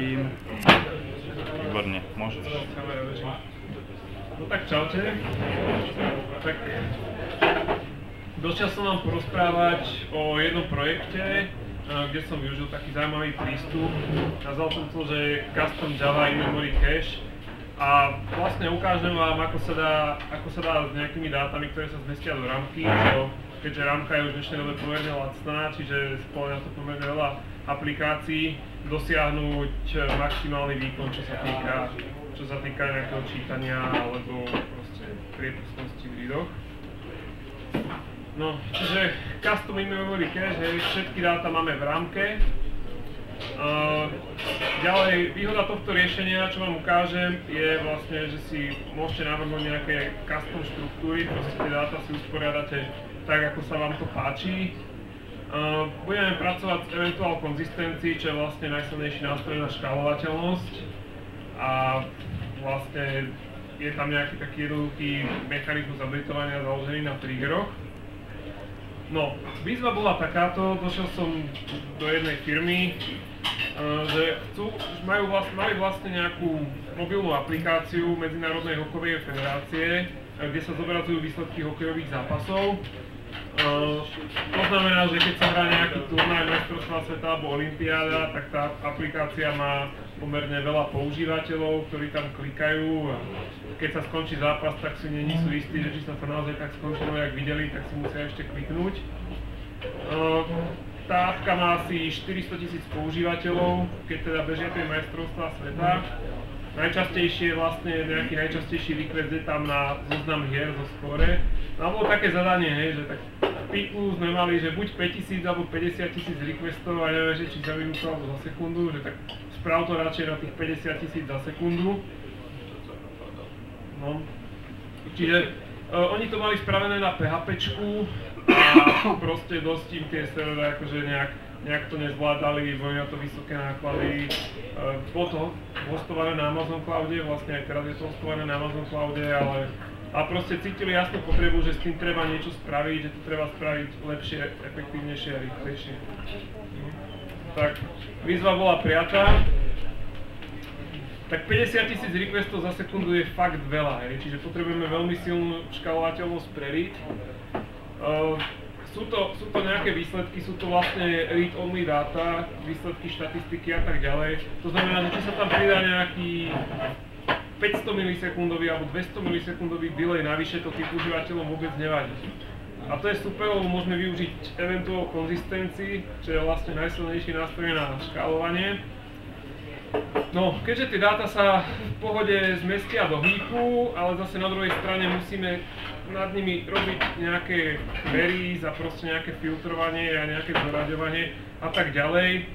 Výborne, môžeš. No tak čaute. Tak došiel som vám porozprávať o jednom projekte, kde som využil taký zaujímavý prístup. Nazval som to, že Custom Java In-Memory Cache. A vlastne ukážem vám, ako sa dá, ako sa dá s nejakými dátami, ktoré sa zmestia do ramky, čo, keďže ramka je už v dnešnej dobe pomerne lacná, čiže spĺňa to pomerne veľa aplikácií, dosiahnuť maximálny výkon, čo sa týka, čo sa týka nejakého čítania alebo proste priepustnosti v readoch. No, čiže custom in-memory cache, hej, všetky dáta máme v rámke, Uh, ďalej, výhoda tohto riešenia, čo vám ukážem, je vlastne, že si môžete navrhnúť nejaké custom štruktúry, proste tie dáta si usporiadate tak, ako sa vám to páči. Uh, budeme pracovať s eventuál konzistencií, čo je vlastne najsilnejší nástroj na škálovateľnosť. A vlastne je tam nejaký taký jednoduchý mechanizmus updateovania založený na triggeroch. No, výzva bola takáto, došiel som do jednej firmy, že chcú, majú vlastne, mali vlastne nejakú mobilnú aplikáciu Medzinárodnej hokejovej federácie, kde sa zobrazujú výsledky hokejových zápasov. To znamená, že keď sa hrá nejaký turnaj majstrovstva sveta alebo olympiáda, tak tá aplikácia má pomerne veľa používateľov, ktorí tam klikajú a keď sa skončí zápas, tak si není sú istí, že či sa to naozaj tak skončilo, jak videli, tak si musia ešte kliknúť. Tá appka má asi 400 tisíc používateľov, keď teda bežia tie majstrovstvá sveta. Najčastejšie vlastne, nejaký najčastejší request je tam na zoznam hier zo skore. No a bolo také zadanie, hej, že tak piku sme mali, že buď 5000 alebo 50 tisíc requestov a neviem, že či za minútu alebo za sekundu, že tak sprav to radšej na tých 50 tisíc za sekundu. No. Čiže uh, oni to mali spravené na PHPčku a proste dosť im tie servery akože nejak, nejak to nezvládali, boli na to vysoké náklady. Uh, bolo to hostované na Amazon Cloude, vlastne aj teraz je to hostované na Amazon Cloude, ale a proste cítili jasnú potrebu, že s tým treba niečo spraviť, že to treba spraviť lepšie, efektívnejšie a rýchlejšie. Tak výzva bola prijatá tak 50 tisíc requestov za sekundu je fakt veľa, hej, čiže potrebujeme veľmi silnú škálovateľnosť pre. Uh, sú, to, sú to nejaké výsledky, sú to vlastne read-only dáta, výsledky, štatistiky a tak ďalej. To znamená, že či sa tam pridá nejaký 500 milisekundový alebo 200 milisekundový delay navyše, to tým užívateľom vôbec nevadí. A to je super, lebo môžeme využiť eventuál konzistencii, čo je vlastne najsilnejší nástroj na škálovanie. No, keďže tie dáta sa v pohode zmestia do hýku, ale zase na druhej strane musíme nad nimi robiť nejaké queries a proste nejaké filtrovanie a nejaké zoraďovanie a tak ďalej,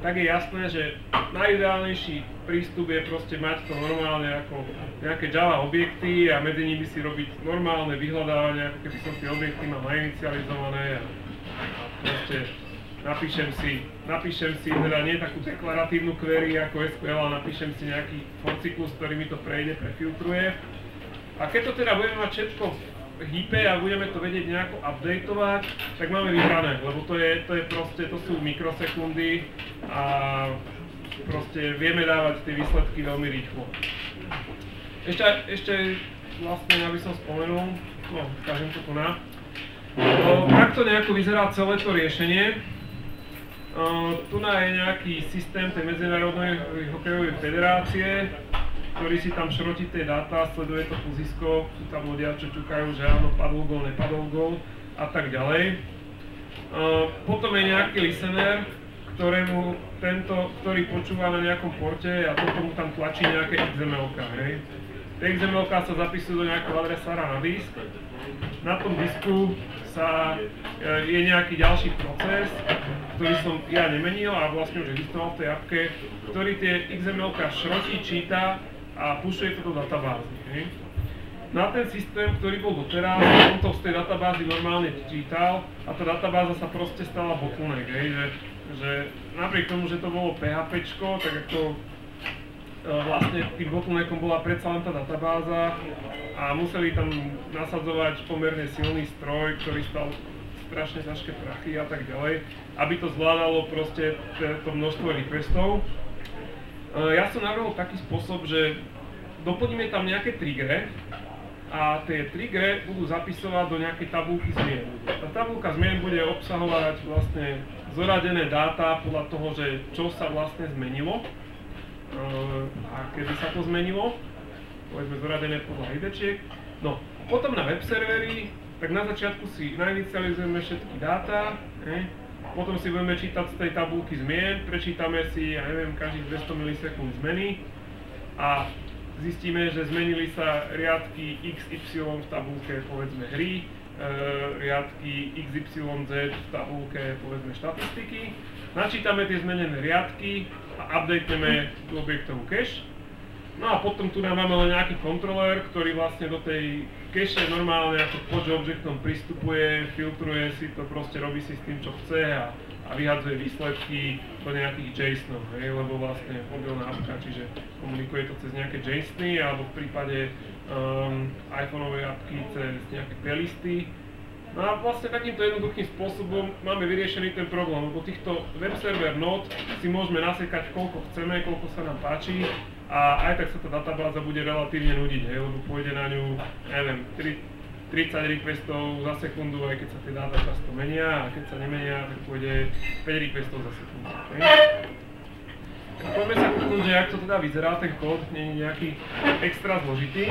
tak je jasné, že najideálnejší prístup je proste mať to normálne ako nejaké Java objekty a medzi nimi si robiť normálne vyhľadávanie, ako keby som tie objekty mal nainicializované a proste napíšem si, napíšem si teda nie takú deklaratívnu query ako SQL, ale napíšem si nejaký for ktorý mi to prejde, prefiltruje. A keď to teda budeme mať všetko hýpe a budeme to vedieť nejako updateovať, tak máme vyhrané, lebo to je, to je proste, to sú mikrosekundy a proste vieme dávať tie výsledky veľmi rýchlo. Ešte, ešte vlastne, aby som spomenul, no, ukážem to na. No, takto nejako vyzerá celé to riešenie. Uh, tu je nejaký systém tej Medzinárodnej hokejovej federácie, ktorý si tam šrotí tie dáta, sleduje to púzisko, sú tam ľudia, čo ťukajú, že áno, padol gol, nepadol gol a tak ďalej. Uh, potom je nejaký listener, ktorému tento, ktorý počúva na nejakom porte a potom mu tam tlačí nejaké XML-ka, hej. Tie XML sa zapisujú do nejakého adresára na disk. Na tom disku sa, e, je nejaký ďalší proces, ktorý som ja nemenil a vlastne už existoval v tej appke, ktorý tie XML šrotí, číta a pušuje to do databázy. Hej. Na ten systém, ktorý bol doteraz, on to z tej databázy normálne čítal a tá databáza sa proste stala bottleneck, hej, že, že napriek tomu, že to bolo PHP, tak ako e, vlastne tým bottleneckom bola predsa len tá databáza a museli tam nasadzovať pomerne silný stroj, ktorý stal strašne ťažké prachy a tak ďalej, aby to zvládalo proste to množstvo requestov. ja som navrhol taký spôsob, že doplníme tam nejaké triggery a tie triggery budú zapisovať do nejakej tabulky zmien. Tá tabulka zmien bude obsahovať vlastne zoradené dáta podľa toho, že čo sa vlastne zmenilo a kedy sa to zmenilo, povedzme zoradené podľa IDčiek. No, potom na web servery, tak na začiatku si nainicializujeme všetky dáta, ne? potom si budeme čítať z tej tabulky zmien, prečítame si, ja neviem, každých 200 milisekúnd zmeny a zistíme, že zmenili sa riadky XY v tabulke, povedzme, hry, riadky XYZ v tabulke, povedzme, štatistiky. Načítame tie zmenené riadky a updateme tú objektovú cache. No a potom tu nám máme len nejaký kontroler, ktorý vlastne do tej cache normálne ako pod objektom pristupuje, filtruje si to, proste robí si s tým, čo chce a a vyhadzuje výsledky do nejakých JSONov, lebo vlastne mobilná apka, čiže komunikuje to cez nejaké JSONy, alebo v prípade um, iPhoneovej apky cez nejaké playlisty. No a vlastne takýmto jednoduchým spôsobom máme vyriešený ten problém, lebo týchto web server node si môžeme nasekať koľko chceme, koľko sa nám páči a aj tak sa tá databáza bude relatívne nudiť, hej, lebo pôjde na ňu, neviem, 30 requestov za sekundu, aj keď sa tie dáta často menia, a keď sa nemenia, tak pôjde 5 requestov za sekundu. Okay? Poďme sa kúknúť, že ak to teda vyzerá, ten kód nie je nejaký extra zložitý.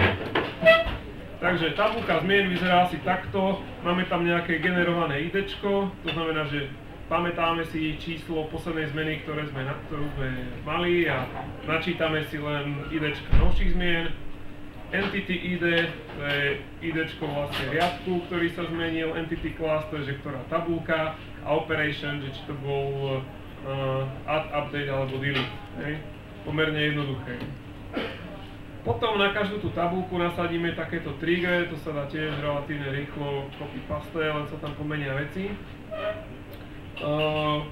Takže tabulka zmien vyzerá asi takto, máme tam nejaké generované ID, to znamená, že pamätáme si číslo poslednej zmeny, ktoré sme, ktorú sme mali a načítame si len ID novších zmien. Entity ID, to je ID vlastne riadku, ktorý sa zmenil, Entity Class, to je že ktorá tabulka, a Operation, že či to bol uh, add, update alebo delete. Pomerne jednoduché. Potom na každú tú tabulku nasadíme takéto trigger, to sa dá tiež relatívne rýchlo copy paste, len sa tam pomenia veci. Uh,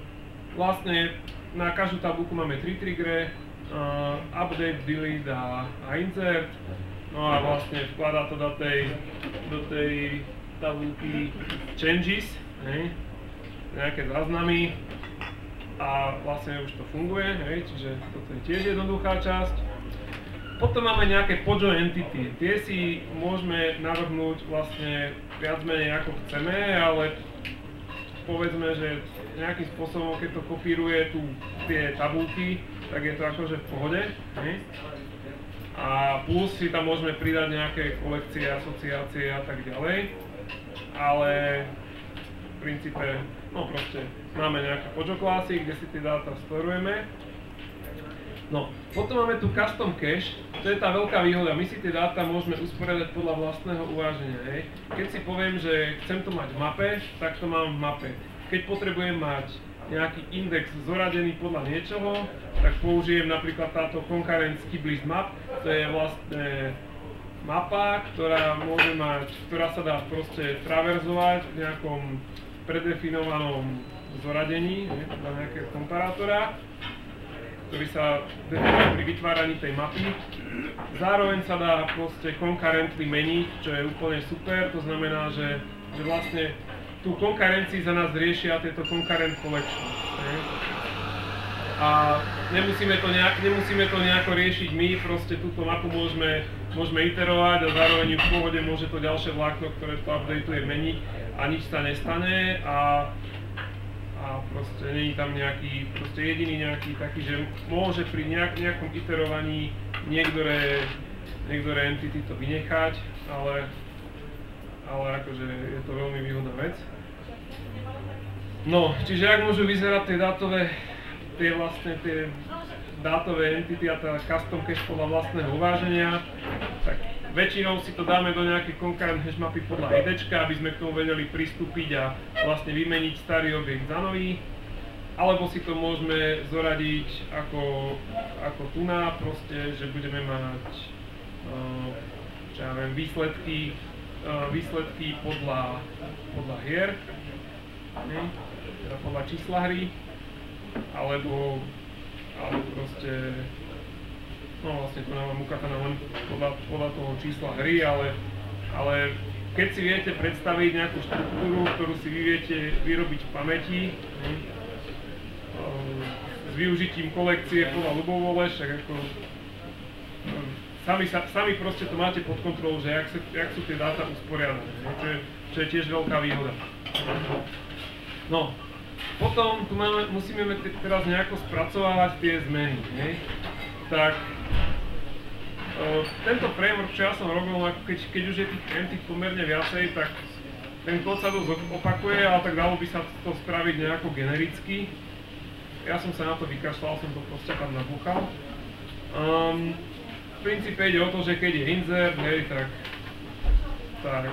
vlastne na každú tabulku máme tri triggery, uh, update, delete a, a insert. No a vlastne vkladá to do tej, tabulky changes, nejaké záznamy a vlastne už to funguje, hej, čiže toto je tiež jednoduchá časť. Potom máme nejaké podjoin entity. Tie si môžeme navrhnúť vlastne viac menej ako chceme, ale povedzme, že nejakým spôsobom, keď to kopíruje tu tie tabulky, tak je to akože v pohode. Hej a plus si tam môžeme pridať nejaké kolekcie, asociácie a tak ďalej, ale v princípe, no proste, máme nejaké podžo klasy, kde si tie dáta storujeme. No, potom máme tu custom cache, to je tá veľká výhoda, my si tie dáta môžeme usporiadať podľa vlastného uváženia, hej. Keď si poviem, že chcem to mať v mape, tak to mám v mape. Keď potrebujem mať nejaký index zoradený podľa niečoho, tak použijem napríklad táto concurrent skiblist map, to je vlastne mapa, ktorá môže mať, ktorá sa dá proste traverzovať v nejakom predefinovanom zoradení, podľa nejakého komparátora, ktorý sa definuje pri vytváraní tej mapy. Zároveň sa dá proste concurrently meniť, čo je úplne super, to znamená, že, že vlastne tú konkurencii za nás riešia tieto concurrent collection. A nemusíme to, nejak, nemusíme to nejako riešiť my, proste túto mapu môžeme, môžeme iterovať a zároveň v pôvode môže to ďalšie vlákno, ktoré to updateuje, meniť a nič sa nestane a, a proste není tam nejaký, proste jediný nejaký taký, že môže pri nejak, nejakom iterovaní niektoré, niektoré entity to vynechať, ale ale akože je to veľmi výhodná vec. No, čiže ak môžu vyzerať tie dátové, tie vlastne tie dátové entity a tá custom cache podľa vlastného uváženia, väčšinou si to dáme do nejakej concurrent hash mapy podľa ID, aby sme k tomu vedeli pristúpiť a vlastne vymeniť starý objekt za nový. Alebo si to môžeme zoradiť ako, ako tuná, proste, že budeme mať uh, ja viem, výsledky E, výsledky podľa, podľa hier, ne? teda podľa čísla hry, alebo, alebo proste, no vlastne tu nám mám ukázané len podľa, podľa toho čísla hry, ale, ale keď si viete predstaviť nejakú štruktúru, ktorú si vy viete vyrobiť v pamäti, ne? E, z využitím kolekcie podľa ľubovole, však ako um, sami, sa, sami proste to máte pod kontrolou, že jak, sa, jak sú tie dáta usporiadané, čo je, čo je tiež veľká výhoda. No, potom tu máme, musíme teraz nejako spracovávať tie zmeny, hej? Tak, uh, tento framework, čo ja som robil, no keď, keď už je tých entít pomerne viacej, tak ten kód sa dosť opakuje, ale tak dalo by sa to spraviť nejako genericky. Ja som sa na to vykašľal, som to proste tam nabúchal. Um, v princípe ide o to, že keď je insert, hej, tak, tak,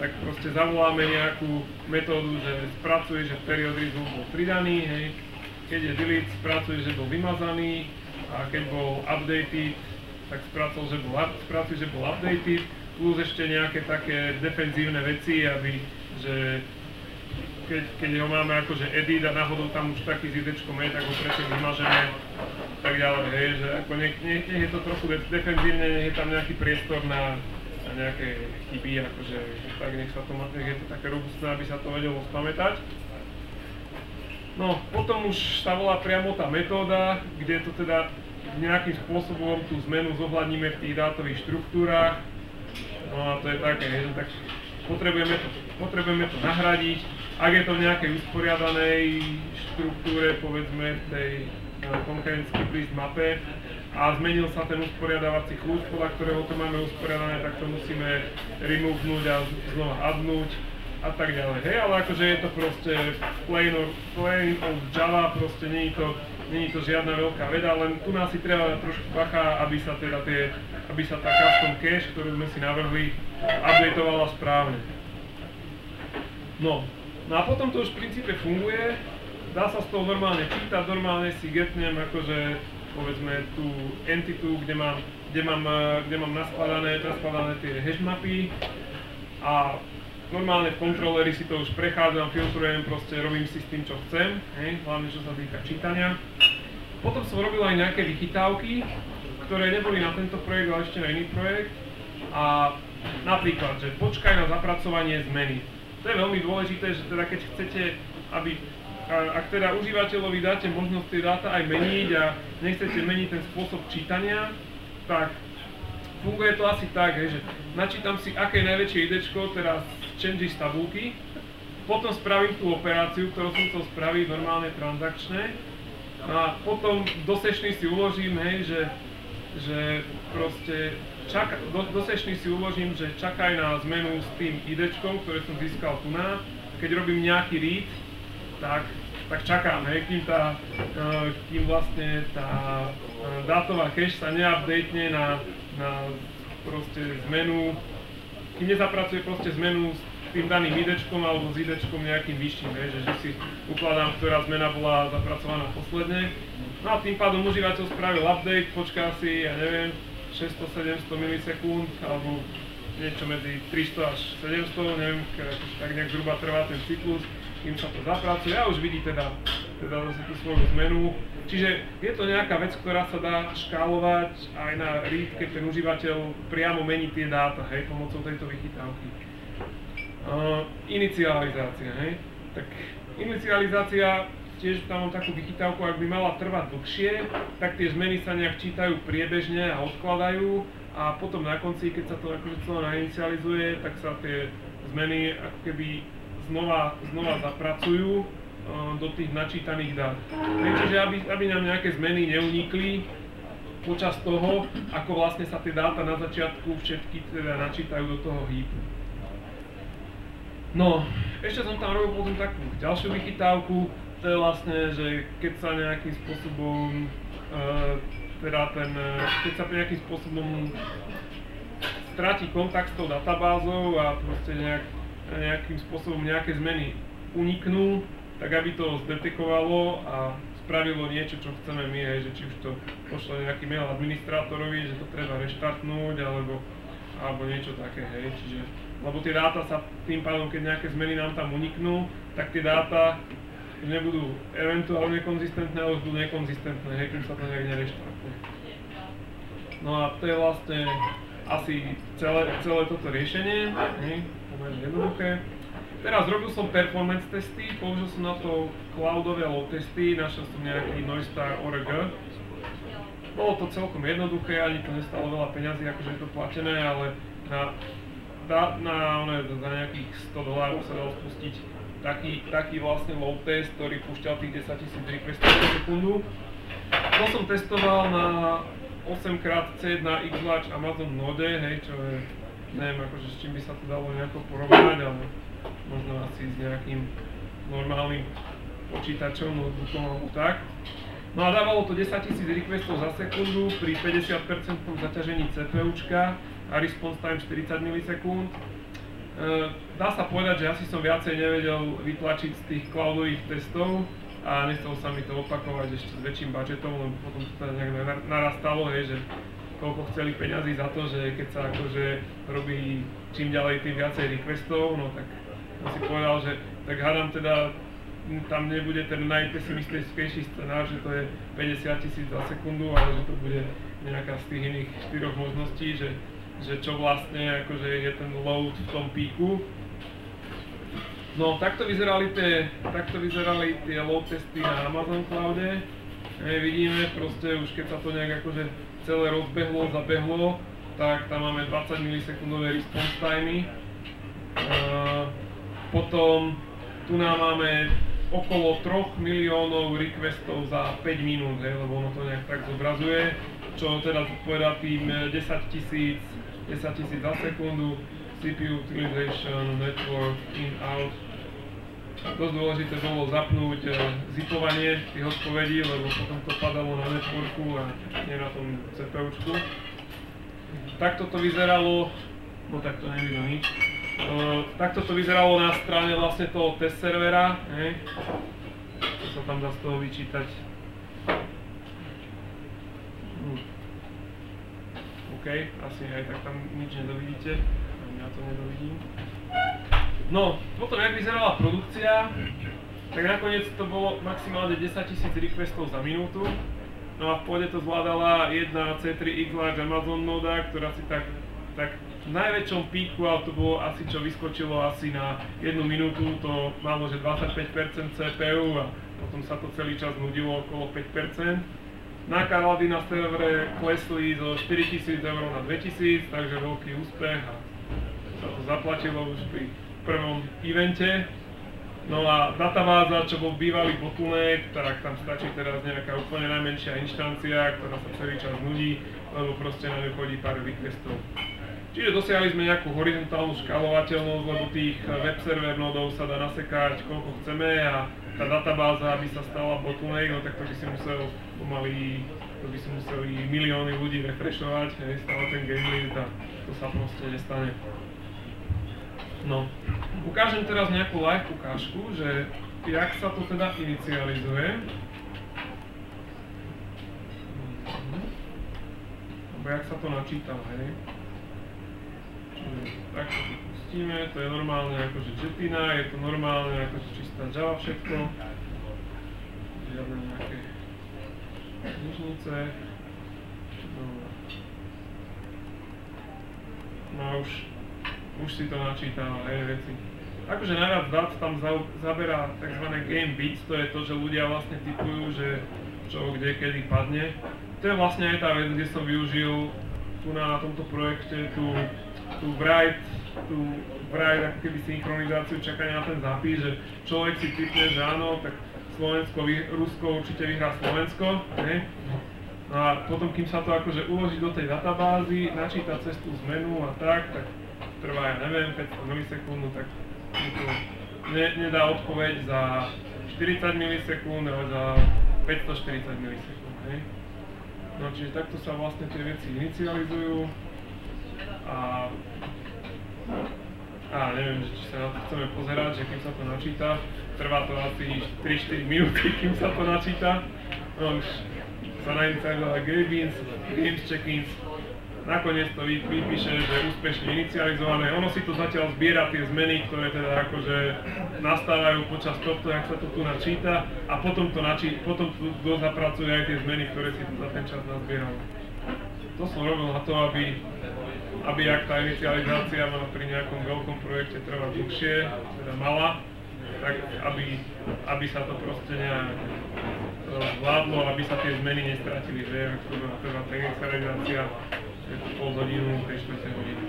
tak proste zavoláme nejakú metódu, že spracuje, že periodizmus bol pridaný, hej. Keď je delete, spracuje, že bol vymazaný a keď bol updated, tak spracuje, že bol, spracuje, že bol updated plus ešte nejaké také defenzívne veci, aby, že keď, keď ho máme akože edit a náhodou tam už taký s idečkom je, tak ho predtým vymažeme, tak ďalej, hej, že ako nech, nech, nech je to trochu defenzívne, nech je tam nejaký priestor na, na nejaké chyby, akože tak nech sa to, nech je to také robustné, aby sa to vedelo spamätať. No, potom už sa volá priamo tá metóda, kde to teda nejakým spôsobom tú zmenu zohľadníme v tých dátových štruktúrach, No a to je také, že tak potrebujeme to, potrebujeme to nahradiť. Ak je to v nejakej usporiadanej štruktúre, povedzme tej konkurencký prísť mape a zmenil sa ten usporiadávací kľúč, podľa ktorého to máme usporiadané, tak to musíme removenúť a znova addnúť a tak ďalej. Hej, ale akože je to proste plain, or, plain of Java, proste nie je to Není to žiadna veľká veda, len tu nás si treba trošku bacha, aby sa teda tie, aby sa tá custom cache, ktorú sme si navrhli, updateovala správne. No, no a potom to už v princípe funguje, dá sa z toho normálne čítať, normálne si getnem akože povedzme tú entitu, kde mám, kde mám, kde mám naskladané, naskladané tie hash mapy a normálne v kontroleri si to už prechádzam, filtrujem, proste robím si s tým, čo chcem, hej, hlavne čo sa týka čítania. Potom som robil aj nejaké vychytávky, ktoré neboli na tento projekt, ale ešte na iný projekt. A napríklad, že počkaj na zapracovanie zmeny. To je veľmi dôležité, že teda keď chcete, aby ak teda užívateľovi dáte možnosť tie dáta aj meniť a nechcete meniť ten spôsob čítania, tak funguje to asi tak, že načítam si, aké je najväčšie idečko, teraz changes tabulky, potom spravím tú operáciu, ktorú som chcel spraviť, normálne transakčné, a potom do sešny si uložím, hej, že, že proste čaka, do, do sešny si uložím, že čakaj na zmenu s tým idečkom, ktoré som získal tu na. Keď robím nejaký read, tak, tak čakám, hej, kým, tá, e, kým vlastne tá e, dátová cache sa neupdatene na, na proste zmenu, kým nezapracuje proste zmenu s tým daným idečkom alebo s idečkom nejakým vyšším, že, že si ukladám, ktorá zmena bola zapracovaná posledne. No a tým pádom užívateľ spravil update, počká si, ja neviem, 600-700 milisekúnd alebo niečo medzi 300 až 700, neviem, tak nejak zhruba trvá ten cyklus, kým sa to zapracuje a už vidí teda, teda zase tú svoju zmenu. Čiže je to nejaká vec, ktorá sa dá škálovať aj na read, keď ten užívateľ priamo mení tie dáta, hej, pomocou tejto vychytávky. Uh, inicializácia, hej? Tak inicializácia, tiež tam mám takú vychytávku, ak by mala trvať dlhšie, tak tie zmeny sa nejak čítajú priebežne a odkladajú a potom na konci, keď sa to akože celé nainicializuje, tak sa tie zmeny ako keby znova, znova zapracujú do tých načítaných dát. Čiže aby, aby nám nejaké zmeny neunikli, počas toho, ako vlastne sa tie dáta na začiatku všetky teda načítajú do toho heapu. No, ešte som tam robil potom takú ďalšiu vychytávku, to je vlastne, že keď sa nejakým spôsobom, uh, teda ten, keď sa nejakým spôsobom stratí kontakt s tou databázou a proste nejak, nejakým spôsobom nejaké zmeny uniknú, tak aby to zdetekovalo a spravilo niečo, čo chceme my, hej, že či už to pošle nejaký mail administrátorovi, že to treba reštartnúť, alebo, alebo niečo také, hej, čiže lebo tie dáta sa tým pádom, keď nejaké zmeny nám tam uniknú, tak tie dáta nebudú eventuálne konzistentné, ale už budú nekonzistentné, hej, kým sa to nejak nereštartuje. No a to je vlastne asi celé, celé toto riešenie, hej, pomerne jednoduché. teraz robil som performance testy, použil som na to cloudové load testy, našiel som nejaký Noistar ORG. Bolo to celkom jednoduché, ani to nestalo veľa peňazí, akože je to platené, ale na, na, na, na za nejakých 100 dolárov sa dalo spustiť taký, taký vlastne load test, ktorý púšťal tých 10 000 requestov za sekundu. To som testoval na 8xC na Xlarge Amazon Node, hej, čo je, neviem akože s čím by sa to dalo nejako porovnať, ale možno asi s nejakým normálnym počítačom, notebookom alebo tak. No a dávalo to 10 000 requestov za sekundu pri 50% zaťažení CPUčka a response time 40 milisekúnd. E, dá sa povedať, že asi som viacej nevedel vytlačiť z tých cloudových testov a nechcel sa mi to opakovať ešte s väčším budžetom, lebo potom to teda nejak narastalo, hej, že koľko chceli peňazí za to, že keď sa akože robí čím ďalej tým viacej requestov, no tak som si povedal, že tak hádam teda tam nebude ten najpesimistickejší scenár, že to je 50 tisíc za sekundu, ale že to bude nejaká z tých iných štyroch možností, že, že čo vlastne akože je ten load v tom píku. No, takto vyzerali tie, takto vyzerali tie load testy na Amazon Cloude. E, vidíme proste už keď sa to nejak akože celé rozbehlo, zabehlo, tak tam máme 20 milisekundové response timey. E, potom tu nám máme okolo 3 miliónov requestov za 5 minút, hej, lebo ono to nejak tak zobrazuje, čo teda zodpovedá tým 10 tisíc 10 tisíc za sekundu, CPU utilization, network, in, out. Dosť dôležité bolo zapnúť e, zipovanie tých odpovedí, lebo potom to padalo na networku a nie na tom CPUčku. Takto to vyzeralo, no tak to nevidno nič. Uh, takto to vyzeralo na strane vlastne toho test servera, hej. Čo sa tam dá z toho vyčítať. Hm. OK, asi aj tak tam nič nedovidíte, ja to nedovidím. No, potom jak vyzerala produkcia, tak nakoniec to bolo maximálne 10 000 requestov za minútu. No a v pôde to zvládala jedna C3 X Large Amazon noda, ktorá si tak, tak v najväčšom píku, ale to bolo asi čo vyskočilo asi na jednu minútu, to malo že 25% CPU a potom sa to celý čas nudilo okolo 5%. Náklady na servere klesli zo 4000 eur na 2000, takže veľký úspech a sa to zaplatilo už pri prvom evente. No a databáza, čo bol bývalý bottleneck, tak tam stačí teraz nejaká úplne najmenšia inštancia, ktorá sa celý čas nudí, lebo proste na ňu chodí pár requestov. Čiže dosiahli sme nejakú horizontálnu škálovateľnosť, lebo tých web server nodov sa dá nasekať koľko chceme a tá databáza, aby sa stala bottleneck, no tak to by si musel pomaly, to by si museli milióny ľudí refreshovať, hej, stále ten game a to sa proste nestane. No, ukážem teraz nejakú live ukážku, že jak sa to teda inicializuje. Alebo jak sa to načíta, hej takto to pustíme, to je normálne akože jetina, je to normálne akože čistá Java všetko. Žiadne nejaké knižnice. No. no a už, už si to načítal, hej, veci. Akože najviac dát tam za, zaberá tzv. game bits, to je to, že ľudia vlastne typujú, že čo kde kedy padne. To je vlastne aj tá vec, kde som využil tu na tomto projekte tú tú vraj, tú vraj ako keby synchronizáciu čakania na ten zápis, že človek si typne, že áno, tak Slovensko, Rusko určite vyhrá Slovensko, ne? No a potom, kým sa to akože uloží do tej databázy, načíta cez tú zmenu a tak, tak trvá, ja neviem, 500 milisekúnd, no tak ne, nedá odpoveď za 40 milisekúnd, ale za 540 milisekúnd, hej. No čiže takto sa vlastne tie veci inicializujú a a neviem, či sa na to chceme pozerať, že kým sa to načíta, trvá to asi 3-4 minúty, kým sa to načíta. No už sa nainicializovala Games, Games Check-ins, nakoniec to vypíše, že je úspešne inicializované. Ono si to zatiaľ zbiera tie zmeny, ktoré teda akože nastávajú počas tohto, jak sa to tu načíta a potom to, načí, potom tu zapracuje aj tie zmeny, ktoré si za ten čas nazbieralo. to som robil na to, aby, aby ak tá inicializácia má pri nejakom veľkom projekte trvať dlhšie, teda mala, tak aby, aby sa to proste nejak e, zvládlo, aby sa tie zmeny nestratili, že trvá tá inicializácia, je pol hodinu, 3 čtvrte hodiny.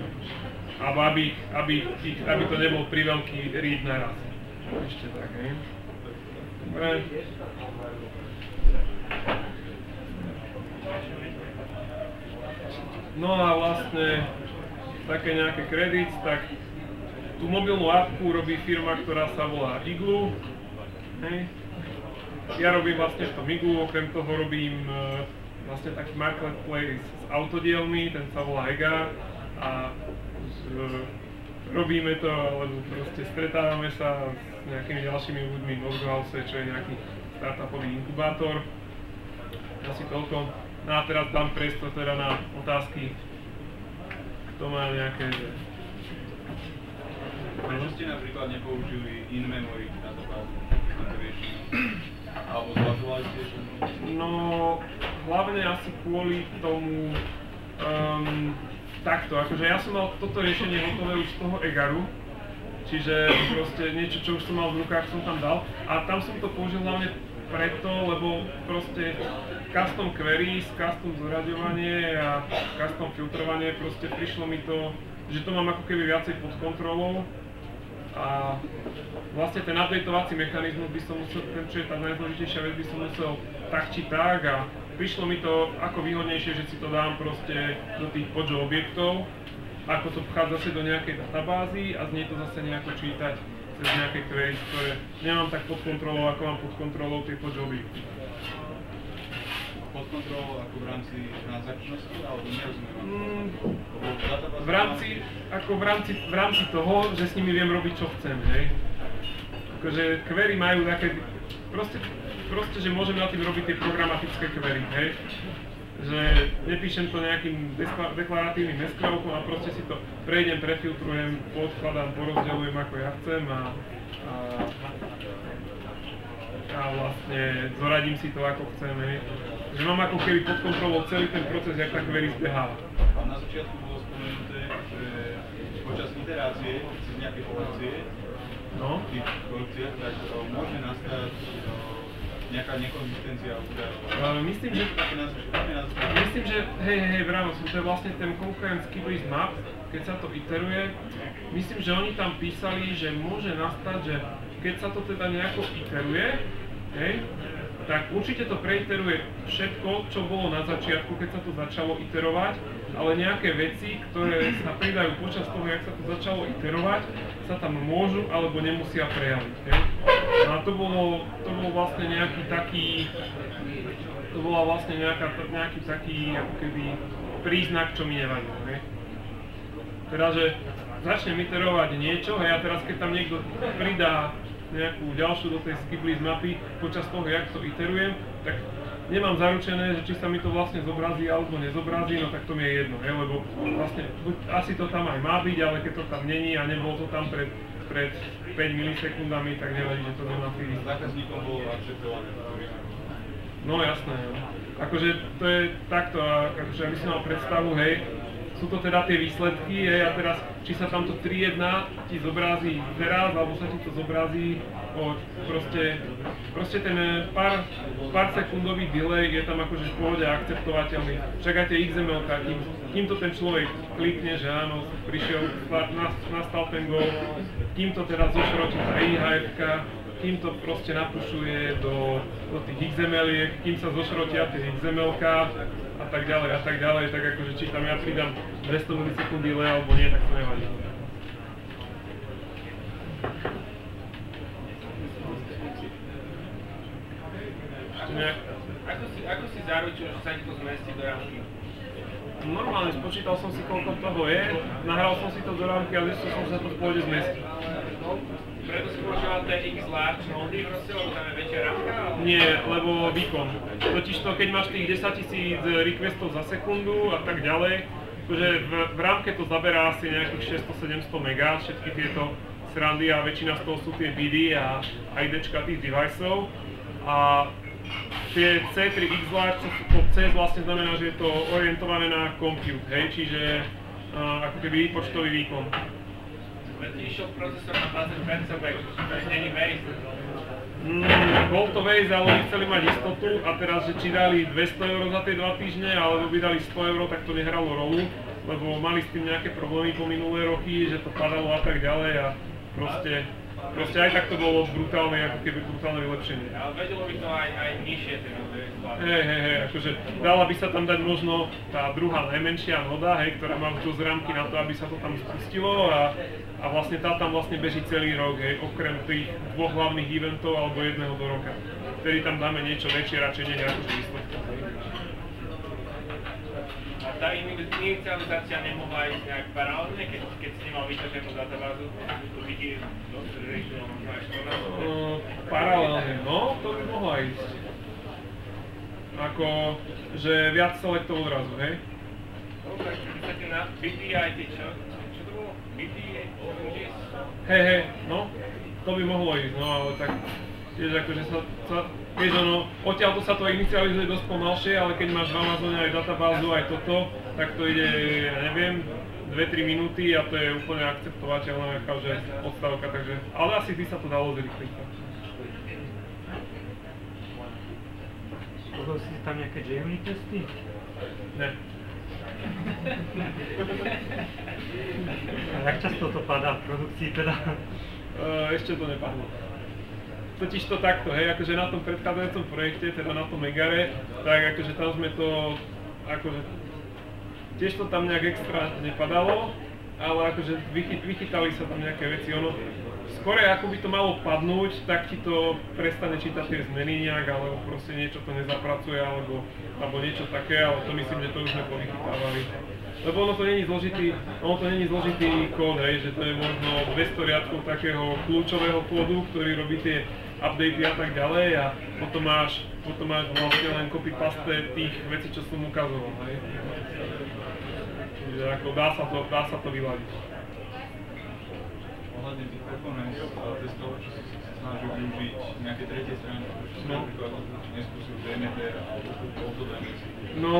Alebo aby, aby, aby to nebol pri veľký read naraz. Ešte tak, hej. Dobre. No a vlastne také nejaké kredit, tak tú mobilnú appku robí firma, ktorá sa volá Iglu. Ja robím vlastne v tom Iglu, okrem toho robím uh, vlastne taký marketplace s autodielmi, ten sa volá EGA a uh, robíme to, lebo proste stretávame sa s nejakými ďalšími ľuďmi v House, čo je nejaký startupový inkubátor. Asi toľko. No a teraz dám priestor teda na otázky, kto má nejaké... Prečo ste napríklad nepoužili in-memory databázu na to riešenie? Alebo zvažovali ste ešte? No, hlavne asi kvôli tomu, um, takto, akože ja som mal toto riešenie hotové už z toho EGARu, čiže proste niečo, čo už som mal v rukách, som tam dal a tam som to použil hlavne preto, lebo proste custom queries, custom zoraďovanie a custom filtrovanie, proste prišlo mi to, že to mám ako keby viacej pod kontrolou a vlastne ten updateovací mechanizmus by som musel, ten čo je tá najdôležitejšia vec, by som musel tak či tak a prišlo mi to ako výhodnejšie, že si to dám proste do tých podžo objektov, ako to vchádza zase do nejakej databázy a z nej to zase nejako čítať cez nejaké queries, ktoré nemám tak pod kontrolou, ako mám pod kontrolou tie podžoby. Pod kontrolou ako v rámci transakčnosti, alebo nerozumiem vám Mm, v rámci, ako v rámci, v rámci toho, že s nimi viem robiť čo chcem, hej. Akože query majú také, proste, proste, že môžem na tým robiť tie programatické query, hej. Že nepíšem to nejakým dekla- deklaratívnym SQL a proste si to prejdem, prefiltrujem, podkladám, porozdeľujem ako ja chcem a, a, a vlastne zoradím si to ako chcem, hej. Že mám ako keby pod kontrolou celý ten proces, jak tá query zbeháva. A na začiatku bolo spomenuté, že počas iterácie cez nejaké funkcie, No. tých funkciách, tak o, môže nastať o, nejaká nekonzistencia údajov. Ale myslím, že. Myslím, že hej, hej, bravo, to je vlastne ten concurrent keybase map, keď sa to iteruje. Myslím, že oni tam písali, že môže nastať, že keď sa to teda nejako iteruje, hej, tak určite to preiteruje všetko, čo bolo na začiatku, keď sa to začalo iterovať, ale nejaké veci, ktoré sa pridajú počas toho, jak sa to začalo iterovať, sa tam môžu alebo nemusia prejaviť. No a to bolo, to bol vlastne nejaký taký, to bola vlastne nejaká, nejaký taký ako keby príznak, čo mi nevadil. Hej. Teda, že začnem iterovať niečo, hej, a teraz keď tam niekto pridá nejakú ďalšiu do tej skiblis mapy počas toho, jak to iterujem, tak nemám zaručené, že či sa mi to vlastne zobrazí alebo nezobrazí, no tak to mi je jedno, hej, lebo vlastne buď asi to tam aj má byť, ale keď to tam není a nebolo to tam pred, pred 5 milisekundami, tak nevadí, že to nemá fyzicky. Zákazníkom bolo akceptované. No jasné, no. Akože to je takto, a akože aby si mal predstavu, hej, sú to teda tie výsledky, hej, a teraz, či sa tamto 3.1 ti zobrazí teraz, alebo sa ti to zobrazí o proste, proste ten e, pár, pár sekundový delay je tam akože v pohode akceptovateľný. Však aj tie XML, kým, kým to ten človek klikne, že áno, prišiel, nas- nastal ten gól, kým to teraz zošrotí tá IHF, kým to proste napušuje do, do tých XML-iek, kým sa zošrotia tie xml a tak ďalej a tak ďalej, tak akože či tam ja pridám 200 milisekúnd delay alebo nie, tak to nevadí. Nejak, Ako si, ako si zaručil, že sa ti to zmestí do jamky? normálne spočítal som si koľko toho je, nahral som si to do rámky a zistil som, že sa to v pohode zmestí. Preto si používal TX large nody proste, lebo tam je väčšia ramka? alebo- Nie, lebo výkon. Totiž to, keď máš tých 10 tisíc requestov za sekundu a tak ďalej, že v, v rámke to zaberá asi nejakých 600-700 mega, všetky tieto srandy a väčšina z toho sú tie BD a IDčka tých deviceov. A tie C3X Large, to, to C vlastne znamená, že je to orientované na compute, hej, čiže uh, ako keby výpočtový výkon. Išiel procesor na 20 MB, to není. Mm, bol to Waze, ale oni chceli mať istotu a teraz, že či dali 200 eur za tie dva týždne, alebo by dali 100 eur, tak to nehralo rolu, lebo mali s tým nejaké problémy po minulé roky, že to padalo a tak ďalej a proste, proste aj tak to bolo brutálne, ako keby brutálne vylepšenie. Ale vedelo by to aj, aj nižšie teda, je zvládne. Hej, hej, hej, akože dala by sa tam dať možno tá druhá najmenšia noda, hej, ktorá má už dosť rámky na to, aby sa to tam spustilo a, a vlastne tá tam vlastne beží celý rok, hej, okrem tých dvoch hlavných eventov alebo jedného do roka. Vtedy tam dáme niečo väčšie, radšej nie nejakú výsledku. A tá ini- inicializácia nemohla ísť nejak paralelne, keď, keď si nemal vyťaženú databázu, to by ti dosť riešilo možno aj škoda. Uh, paralelne, no, to by mohla ísť. Ako, že viac selektov odrazu, hej? Dobre, v podstate na BDIT, čo? Čo to bolo? BDIT? Hej, hej, no, to by mohlo ísť, no ale tak tiež akože sa, sa vieš ono, odtiaľto sa to inicializuje dosť pomalšie, ale keď máš v Amazone aj databázu, aj toto, tak to ide, ja neviem, 2-3 minúty a to je úplne akceptovateľná akože odstavka, takže, ale asi by sa to dalo zrýchliť. Robil si tam nejaké JUnit testy? Ne. A jak často to padá v produkcii teda? Uh, ešte to nepadlo. Totiž to takto, hej, akože na tom predchádzajúcom projekte, teda na tom Megare, tak akože tam sme to, akože, tiež to tam nejak extra nepadalo, ale akože vychy, vychytali sa tam nejaké veci, ono, skore ako by to malo padnúť, tak ti to prestane čítať tie zmeny nejak, alebo proste niečo to nezapracuje, alebo, alebo niečo také, ale to myslím, že to už sme povychytávali. Lebo ono to není zložitý, ono to není zložitý kód, hej, že to je možno 200 riadkov takého kľúčového kódu, ktorý robí tie updaty a tak ďalej a potom máš, potom máš vlastne len copy-paste tých vecí, čo som ukazoval, hej. Čiže ako dá sa to, dá sa to vyladiť. Ohľadne tých performance eh, testov, čo si snažil využiť nejaké tretie strany, čo si No. napríklad neskúsil DNFR alebo Autodynamics. No,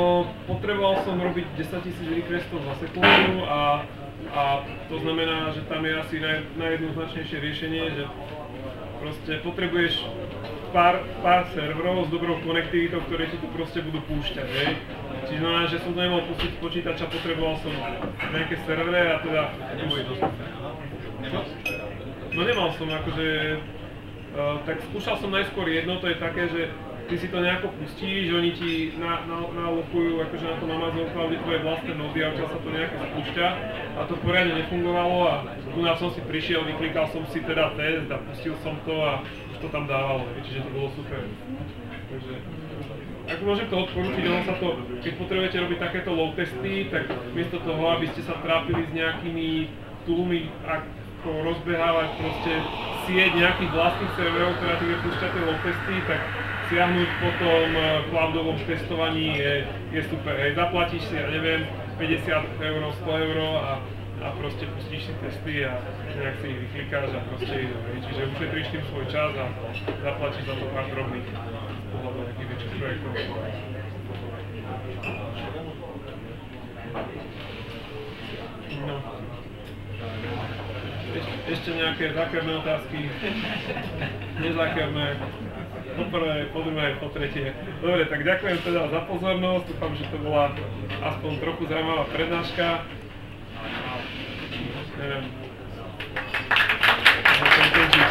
potreboval som robiť 10 000 requestov za sekundu a, a to znamená, že tam je asi naj, najjednoznačnejšie riešenie, že proste potrebuješ pár, pár serverov s dobrou konektivitou, ktoré ti to proste budú púšťať, hej. Čiže znamená, že som to nemohol pustiť z počítača, potreboval som nejaké servery a teda... Neboli dostupné. Si No nemal som, akože, uh, tak skúšal som najskôr jedno, to je také, že ty si to nejako pustíš, oni ti na, na, nalokujú akože na tom Amazon Cloude tvoje vlastné nody a odtiaľ sa to nejako spúšťa a to poriadne nefungovalo a tu nás som si prišiel, vyklikal som si teda test a pustil som to a už to tam dávalo, čiže to bolo super. Takže, ako môžem to odporúčiť, ono sa to, keď potrebujete robiť takéto low testy, tak miesto toho, aby ste sa trápili s nejakými toolmi, ako rozbehávať proste sieť nejakých vlastných serverov, ktorá ti vypúšťa tie low testy, tak siahnuť po tom eh, cloudovom testovaní je, je super. Hej, zaplatíš si, ja neviem, 50 eur, 100 eur a, a proste pustíš si testy a nejak si ich vyklikáš a proste idú. Hej. Čiže ušetríš tým svoj čas a zaplatíš za to pár drobných pohľadov nejakých väčších projektov. No. Ešte, ešte nejaké zákerné otázky? Nezákerné? Po prvé, po druhé, po tretie. Dobre, tak ďakujem teda za pozornosť. Dúfam, že to bola aspoň trochu zaujímavá prednáška. Neviem. Môžem končiť.